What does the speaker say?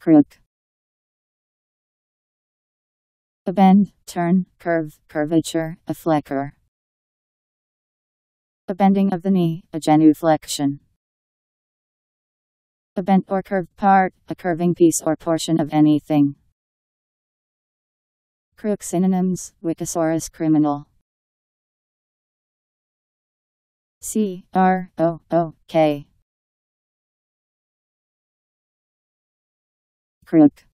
crook. A bend, turn, curve, curvature, a flexure. A bending of the knee, a genuflexion. A bent or curved part, a curving piece or portion of anything. Crook synonyms, Wikisaurus criminal. C R O O K. Crook.